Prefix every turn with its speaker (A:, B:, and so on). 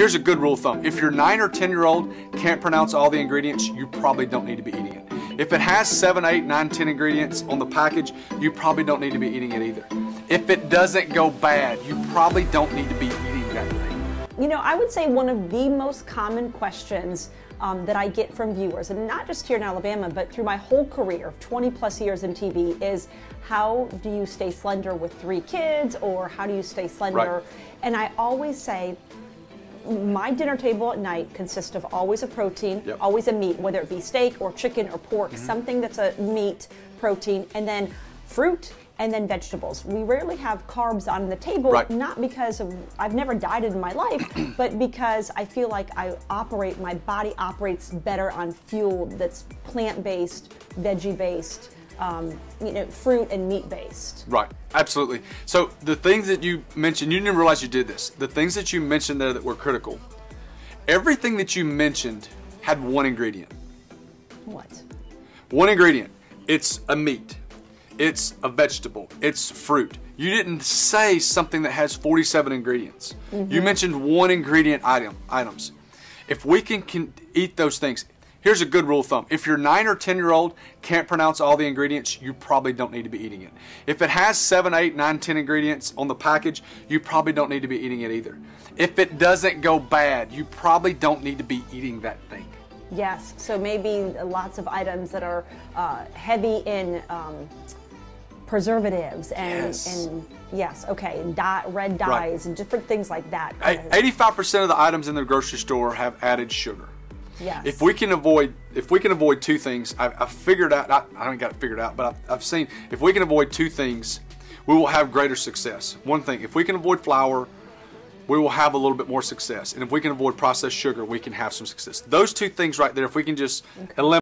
A: Here's a good rule of thumb. If your 9 or 10 year old can't pronounce all the ingredients, you probably don't need to be eating it. If it has 7, 8, 9, 10 ingredients on the package, you probably don't need to be eating it either. If it doesn't go bad, you probably don't need to be eating that thing.
B: You know, I would say one of the most common questions um, that I get from viewers, and not just here in Alabama, but through my whole career of 20 plus years in TV, is how do you stay slender with three kids, or how do you stay slender?
A: Right.
B: And I always say, my dinner table at night consists of always a protein,
A: Yep.
B: always a meat, whether it be steak or chicken or pork, mm-hmm. something that's a meat, protein, and then fruit and then vegetables. We rarely have carbs on the table,
A: Right.
B: not because of I've never dieted in my life, but because I feel like I operate, my body operates better on fuel that's plant-based, veggie-based, um, you know, fruit and meat-based.
A: Right, absolutely. So the things that you mentioned, you didn't realize you did this. The things that you mentioned there that were critical, everything that you mentioned had one ingredient.
B: What?
A: One ingredient. It's a meat. It's a vegetable. It's fruit. You didn't say something that has 47 ingredients. You mentioned one ingredient item items. If we can, can eat those things, here's a good rule of thumb. If your 9 or 10 year old can't pronounce all the ingredients, you probably don't need to be eating it. If it has 7, 8, 9, 10 ingredients on the package, you probably don't need to be eating it either. If it doesn't go bad, you probably don't need to be eating that thing.
B: Yes, so maybe lots of items that are uh, heavy in um, preservatives and,
A: Yes.
B: and yes, okay, and dye, red dyes and different things like that.
A: Eighty-five percent of the items in the grocery store have added sugar.
B: Yes.
A: If we can avoid, if we can avoid two things, I've, I've figured out. I, I haven't got it figured out, but I've, I've seen if we can avoid two things, we will have greater success. One thing, if we can avoid flour, we will have a little bit more success, and if we can avoid processed sugar, we can have some success. Those two things right there, if we can just eliminate.